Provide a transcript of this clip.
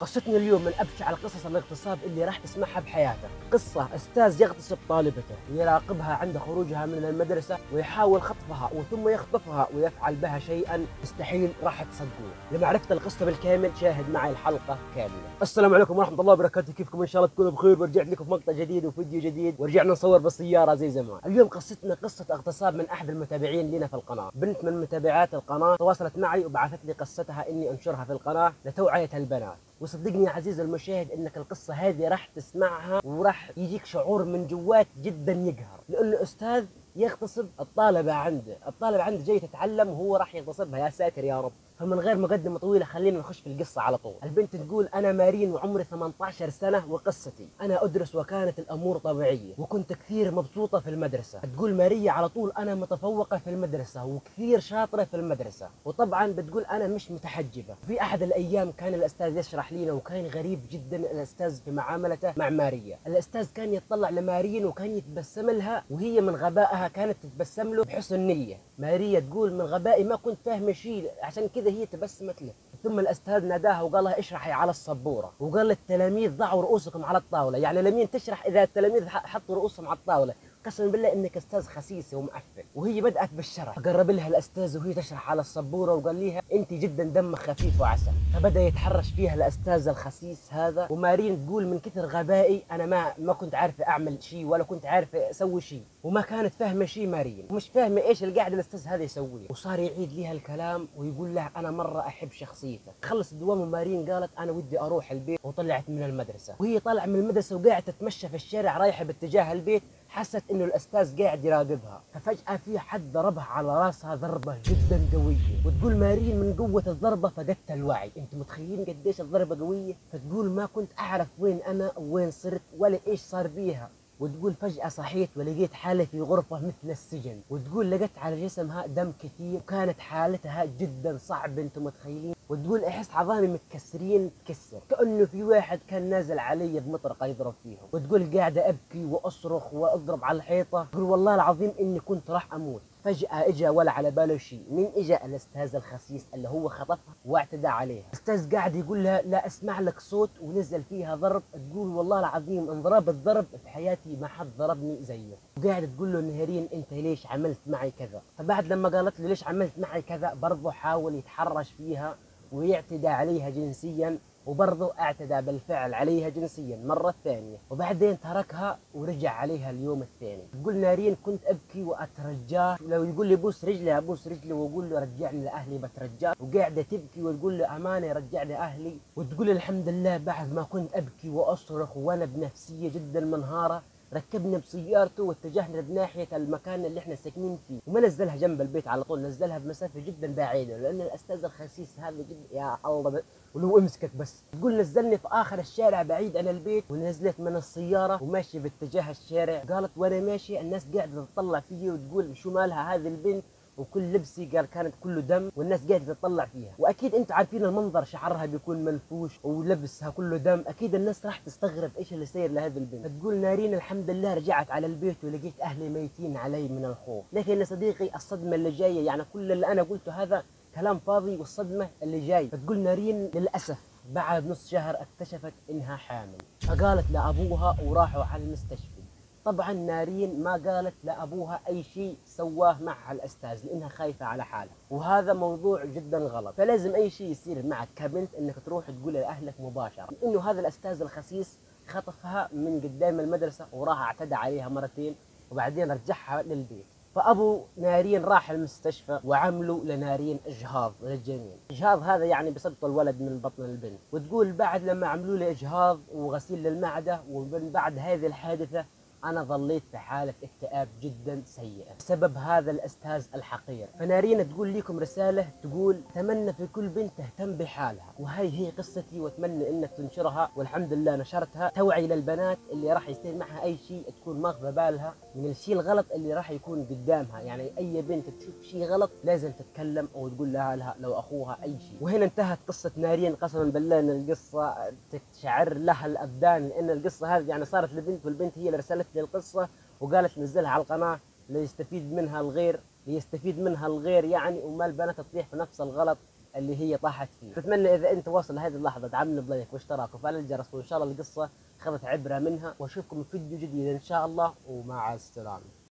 قصتنا اليوم من ابشع القصص الاغتصاب اللي راح تسمعها بحياتك، قصة أستاذ يغتصب طالبته ويراقبها عند خروجها من المدرسة ويحاول خطفها وثم يخطفها ويفعل بها شيئا مستحيل راح تصدقوه، لمعرفة القصة بالكامل شاهد معي الحلقة كاملة. السلام عليكم ورحمة الله وبركاته، كيفكم؟ إن شاء الله تكونوا بخير. ورجعت لكم في مقطع جديد وفيديو جديد. ورجعنا نصور بالسيارة زي زمان. اليوم قصتنا قصة اغتصاب من أحد المتابعين لنا في القناة، بنت من متابعات القناة تواصلت معي وبعثت لي قصتها إني أنشرها في القناة لتوعية البنات. وصدقني يا عزيزي المشاهد إنك القصة هذه راح تسمعها وراح يجيك شعور من جواك جدا يقهر. لأنه أستاذ يغتصب الطالبة عنده، الطالبة عنده جاي تتعلم وهو راح يغتصبها يا ساتر يا رب، فمن غير مقدمة طويلة خلينا نخش في القصة على طول. البنت تقول أنا مارين وعمري 18 سنة وقصتي، أنا أدرس وكانت الأمور طبيعية وكنت كثير مبسوطة في المدرسة، تقول ماريا على طول أنا متفوقة في المدرسة وكثير شاطرة في المدرسة، وطبعا بتقول أنا مش متحجبة. في أحد الأيام كان الأستاذ يشرح لنا وكان غريب جدا الأستاذ في معاملته مع ماريا، الأستاذ كان يطلع لمارين وكان يتبسم لها وهي من غبائها كانت تتبسم له بحسن نيه، ماريا تقول من غبائي ما كنت فاهمة شيء عشان كذا هي تبسمت له. ثم الأستاذ ناداها وقال لها اشرحي على السبورة. وقال للتلاميذ ضعوا رؤوسكم على الطاولة. يعني لمين تشرح إذا التلاميذ حطوا رؤوسهم على الطاولة. قسما بالله إنك أستاذ خسيسه ومعفن وهي بدأت بالشرح. قرب لها الأستاذ وهي تشرح على السبورة وقال لها أنت جدا دمك خفيف وعسل. فبدأ يتحرش فيها الأستاذ الخسيس هذا. ومارين تقول من كثر غبائي أنا ما ما كنت عارفه أعمل شيء ولا كنت عارفه أسوي شيء. وما كانت فاهمة شيء مارين. ومش فاهمة إيش اللي قاعد الأستاذ هذا يسويه وصار يعيد لها الكلام ويقول لها أنا مرة أحب شخصيتك. خلص الدوام ومارين قالت أنا ودي أروح البيت. وطلعت من المدرسة. وهي طالعة من المدرسة وقاعدة تتمشى في الشارع رايحة باتجاه البيت. حست إنه الأستاذ قاعد يراقبها ففجأة في حد ضربها على راسها ضربة جدا قوية وتقول مارين من قوة الضربة فقدت الوعي. أنتم متخيلين قديش الضربة قوية؟ فتقول ما كنت أعرف وين أنا وين صرت ولا إيش صار بيها. وتقول فجأة صحيت ولقيت حالي في غرفة مثل السجن. وتقول لقيت على جسمها دم كثير وكانت حالتها جدا صعبة أنتم متخيلين؟ وتقول إحس عظامي متكسرين تكسر كأنه في واحد كان نازل علي بمطرقة يضرب فيهم. وتقول قاعدة أبكي وأصرخ وأضرب على الحيطة. تقول والله العظيم إني كنت راح أموت. فجأة اجى ولا على باله شيء، مين اجى؟ الأستاذ الخسيس اللي هو خطفها واعتدى عليها، الأستاذ قاعد يقول لها لا أسمع لك صوت ونزل فيها ضرب، تقول والله العظيم انضرب الضرب في حياتي ما حد ضربني زيه، وقاعد تقول له نهرين أنت ليش عملت معي كذا؟ فبعد لما قالت له ليش عملت معي كذا برضه حاول يتحرش فيها ويعتدى عليها جنسيا وبرضه اعتدى بالفعل عليها جنسيا مرة ثانية. وبعدين تركها ورجع عليها اليوم الثاني. تقول نارين كنت أبكي وأترجاه. لو يقول لي بوس رجلي أبوس رجلي وأقول له رجعني لأهلي بترجاه. وقاعدة تبكي وتقول له أمانة رجعني أهلي وتقول الحمد لله بعد ما كنت أبكي وأصرخ وأنا بنفسية جدا منهارة. ركبنا بسيارته واتجهنا بناحيه المكان اللي إحنا ساكنين فيه. وما نزلها جنب البيت على طول نزلها بمسافة جدا بعيدة لأن الأستاذ الخسيس هذا جدا يا الله ولو أمسكك بس. تقول نزلني في آخر الشارع بعيد عن البيت ونزلت من السيارة وماشي باتجاه الشارع. قالت وأنا ماشي الناس قاعدة تطلع فيي وتقول شو مالها هذه البنت؟ وكل لبسي قال كانت كله دم والناس قاعدة تطلع فيها. وأكيد أنتم عارفين المنظر شعرها بيكون منفوش ولبسها كله دم. أكيد الناس راح تستغرب إيش اللي صاير لهذه البنت. فتقول نارين الحمد لله رجعت على البيت ولقيت أهلي ميتين علي من الخوف. لكن يا صديقي الصدمة اللي جاية يعني كل اللي أنا قلته هذا كلام فاضي والصدمة اللي جاي فتقول نارين للأسف بعد نص شهر اكتشفت إنها حامل. فقالت لأبوها وراحوا على المستشفى. طبعا نارين ما قالت لأبوها أي شيء سواه معها الأستاذ لأنها خايفة على حالها. وهذا موضوع جدا غلط. فلازم أي شيء يصير معك كبنت إنك تروح تقول لأهلك مباشرة. لأنه هذا الأستاذ الخسيس خطفها من قدام المدرسة وراح اعتدى عليها مرتين وبعدين رجعها للبيت. فأبو نارين راح المستشفى وعملوا لنارين إجهاض للجنين. إجهاض هذا يعني بسقطوا الولد من بطن البنت. وتقول بعد لما عملوا لي إجهاض وغسيل للمعدة ومن بعد هذه الحادثة أنا ظليت في حالة اكتئاب جدا سيئة بسبب هذا الأستاذ الحقير. فنارين تقول لكم رسالة تقول أتمنى في كل بنت تهتم بحالها. وهي هي قصتي وأتمنى أنك تنشرها والحمد لله نشرتها. توعي للبنات اللي راح يصير معها أي شيء تكون ماخذة بالها من الشيء الغلط اللي راح يكون قدامها. يعني أي بنت تشوف شيء غلط لازم تتكلم أو تقول لها لها لو أخوها أي شيء. وهنا انتهت قصة نارين. قسما بالله أن القصة تشعر لها الأبدان لأن القصة هذه يعني صارت لبنت والبنت هي اللي رسلت لي القصة وقالت نزلها على القناة ليستفيد منها الغير ليستفيد منها الغير يعني وما البنات تطيح في نفس الغلط اللي هي طاحت فيه. بتمنى إذا أنت واصل لهذه اللحظة دعمنا بلايك واشتراك وفعل الجرس وإن شاء الله القصة اخذت عبرة منها وأشوفكم في فيديو جديد إن شاء الله ومع السلامة.